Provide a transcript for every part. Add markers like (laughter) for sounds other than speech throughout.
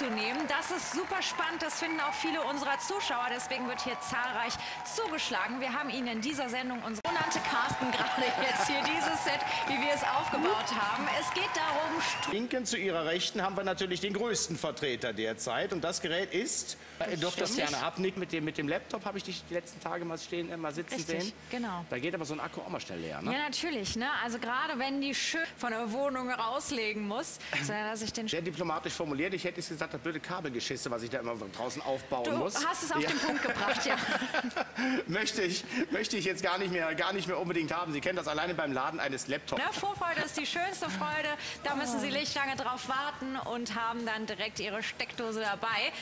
mitzunehmen. Das ist super spannend, das finden auch viele unserer Zuschauer. Deswegen wird hier zahlreich zugeschlagen. Wir haben Ihnen in dieser Sendung unsere nannte Carsten gerade (laughs) jetzt hier dieses Set, wie wir es aufgebaut haben. Es geht darum, Linken zu Ihrer Rechten haben wir natürlich den größten Vertreter derzeit. Und das Gerät ist, ihr dürft das gerne abnicken, mit dem, mit dem Laptop habe ich dich die letzten Tage mal, stehen, äh, mal sitzen Richtig, sehen. genau. Da geht aber so ein Akku auch mal schnell leer. Ne? Ja, natürlich. Ne? Also gerade wenn die schön von der Wohnung rauslegen muss, (clears throat) sondern dass ich den... Sehr diplomatisch formuliert. Ich hätte es gesagt, das blöde Kabelgeschisse, was ich da immer draußen aufbauen Du muss. hast es auf Ja. den Punkt gebracht, ja. (laughs) möchte, ich, möchte ich jetzt gar nicht, mehr, gar nicht mehr unbedingt haben. Sie kennen das alleine beim Laden eines Laptops. Ne, Vorfreude ist die schönste Freude. Da müssen Sie nicht lange drauf warten und haben dann direkt Ihre Steckdose dabei.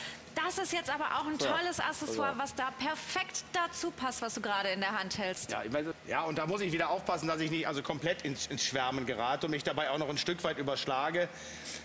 Das ist jetzt aber auch ein tolles Accessoire, was da perfekt dazu passt, was du gerade in der Hand hältst. Ja, weiß, ja, und da muss ich wieder aufpassen, dass ich nicht also komplett ins, ins Schwärmen gerate und mich dabei auch noch ein Stück weit überschlage.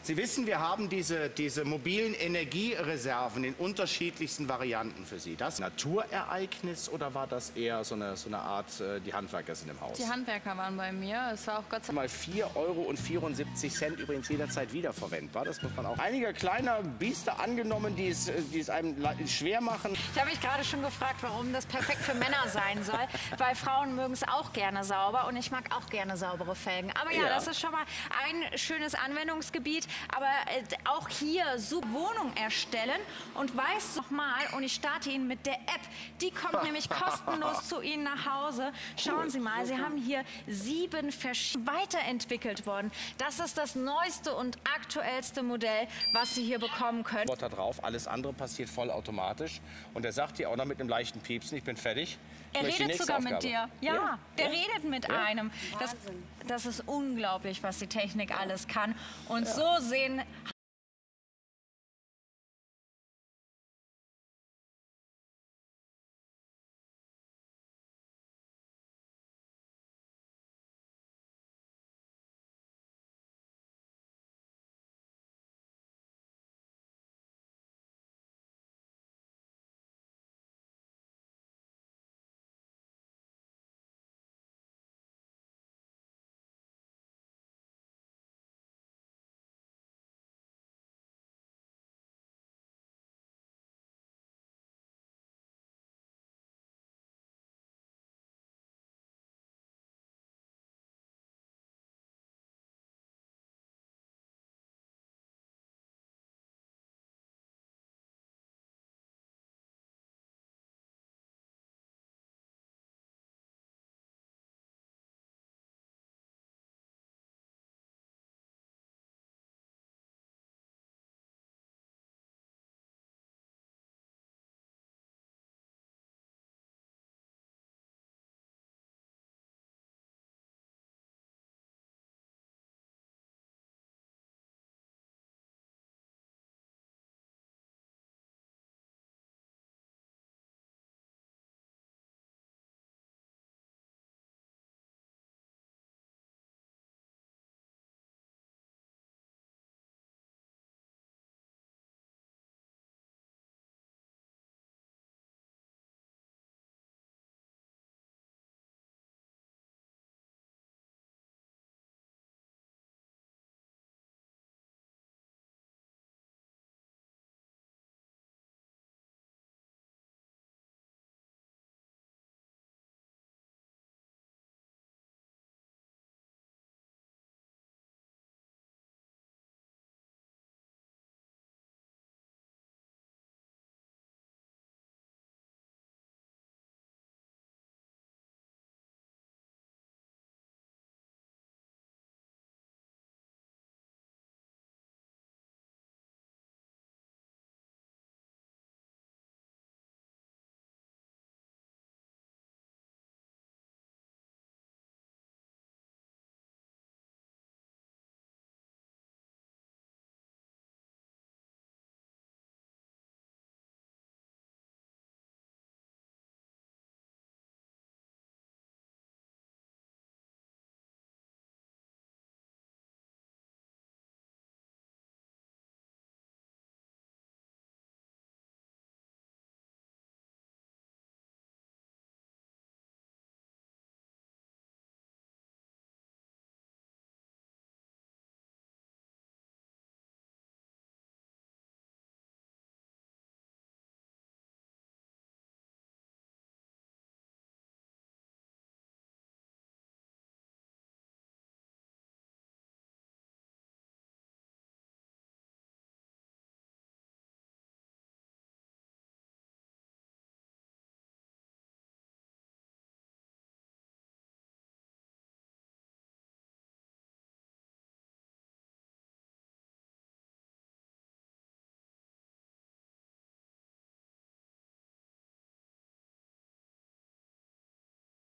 Sie wissen, wir haben diese, diese mobilen Energiereserven in unterschiedlichsten Varianten für Sie. Das Naturereignis oder war das eher so eine, so eine Art, äh, die Handwerker sind im Haus? Die Handwerker waren bei mir. Es war auch Gott sei Mal 4,74 Euro übrigens jederzeit wiederverwendbar. Das muss man auch. Einige kleiner Biester angenommen, die es, äh, die es einem schwer machen. Ich habe mich gerade schon gefragt, warum das perfekt für Männer sein soll, (laughs) weil Frauen mögen es auch gerne sauber und ich mag auch gerne saubere Felgen. Aber ja, Ja. das ist schon mal ein schönes Anwendungsgebiet. Aber äh, auch hier so Wohnung erstellen und weiß noch mal und ich starte Ihnen mit der App. Die kommt (laughs) nämlich kostenlos zu Ihnen nach Hause. Schauen Sie mal, Sie haben hier sieben verschiedene weiterentwickelt worden. Das ist das neueste und aktuellste Modell, was Sie hier bekommen können. Wort da drauf, alles andere passiert vollautomatisch. Und er sagt dir auch noch mit einem leichten Piepsen, ich bin fertig. Ich Er redet sogar mit Aufgabe. dir. Ja, der redet mit Ja. einem. Das, das ist unglaublich, was die Technik alles kann. Und so sehen